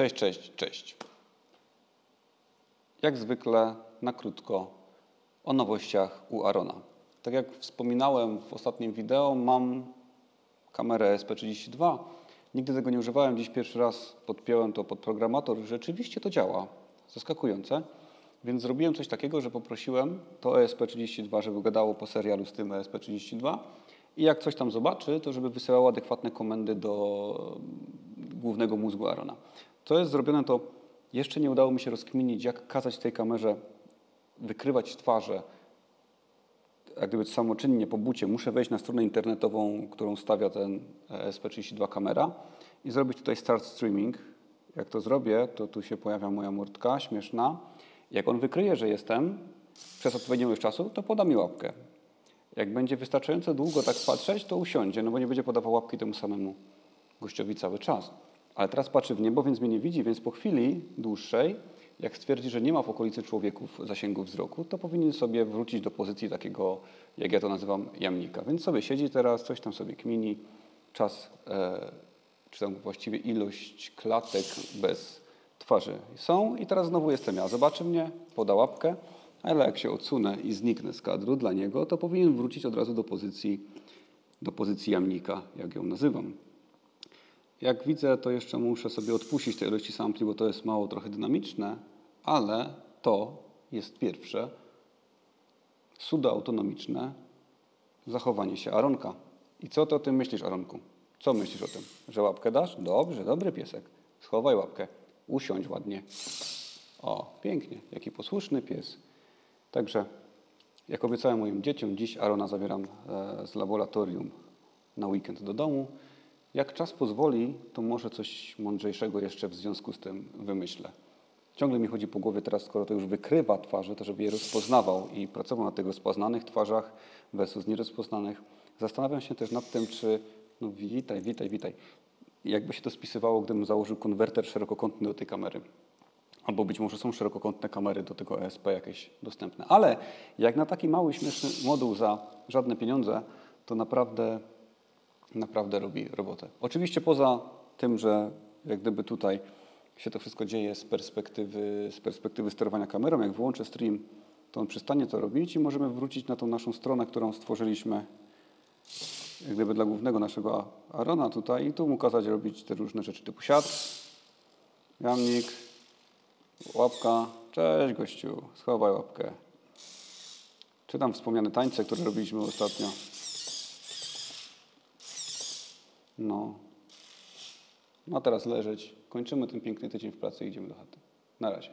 Cześć, cześć, cześć. Jak zwykle na krótko o nowościach u Arona. Tak jak wspominałem w ostatnim wideo, mam kamerę SP32. Nigdy tego nie używałem, dziś pierwszy raz podpiąłem to pod programator. Rzeczywiście to działa, zaskakujące. Więc zrobiłem coś takiego, że poprosiłem to ESP32, żeby gadało po serialu z tym ESP32 i jak coś tam zobaczy, to żeby wysyłało adekwatne komendy do głównego mózgu Arona. To jest zrobione to, jeszcze nie udało mi się rozkminić, jak kazać tej kamerze wykrywać twarze, jak gdyby samoczynnie po bucie. Muszę wejść na stronę internetową, którą stawia ten SP32 kamera i zrobić tutaj start streaming. Jak to zrobię, to tu się pojawia moja mordka śmieszna. Jak on wykryje, że jestem przez odpowiednią ilość czasu, to poda mi łapkę. Jak będzie wystarczająco długo tak patrzeć, to usiądzie, no bo nie będzie podawał łapki temu samemu gościowi cały czas. Ale teraz patrzy w niebo, więc mnie nie widzi, więc po chwili dłuższej, jak stwierdzi, że nie ma w okolicy człowieków zasięgu wzroku, to powinien sobie wrócić do pozycji takiego, jak ja to nazywam, jamnika. Więc sobie siedzi teraz, coś tam sobie kmini, czas, e, czy tam właściwie ilość klatek bez twarzy są i teraz znowu jestem ja. Zobaczy mnie, poda łapkę, ale jak się odsunę i zniknę z kadru dla niego, to powinien wrócić od razu do pozycji, do pozycji jamnika, jak ją nazywam. Jak widzę, to jeszcze muszę sobie odpuścić tej ilości sampli, bo to jest mało trochę dynamiczne, ale to jest pierwsze autonomiczne zachowanie się Aronka. I co ty o tym myślisz, Aronku? Co myślisz o tym? Że łapkę dasz? Dobrze, dobry piesek. Schowaj łapkę. Usiądź ładnie. O, pięknie. Jaki posłuszny pies. Także, jak obiecałem moim dzieciom, dziś Arona zabieram e, z laboratorium na weekend do domu. Jak czas pozwoli, to może coś mądrzejszego jeszcze w związku z tym wymyślę. Ciągle mi chodzi po głowie teraz, skoro to już wykrywa twarze, to żeby je rozpoznawał i pracował na tych rozpoznanych twarzach versus nierozpoznanych. Zastanawiam się też nad tym, czy, no witaj, witaj, witaj, jakby się to spisywało, gdybym założył konwerter szerokokątny do tej kamery. Albo być może są szerokokątne kamery do tego ESP jakieś dostępne. Ale jak na taki mały, śmieszny moduł za żadne pieniądze, to naprawdę naprawdę robi robotę. Oczywiście poza tym, że jak gdyby tutaj się to wszystko dzieje z perspektywy, z perspektywy sterowania kamerą, jak wyłączę stream, to on przestanie to robić i możemy wrócić na tą naszą stronę, którą stworzyliśmy jak gdyby dla głównego naszego Arona tutaj i tu mu kazać robić te różne rzeczy typu siat, jamnik, łapka, cześć gościu, schowaj łapkę. Czy tam wspomniane tańce, które robiliśmy ostatnio. No. No teraz leżeć. Kończymy ten piękny tydzień w pracy i idziemy do chaty. Na razie.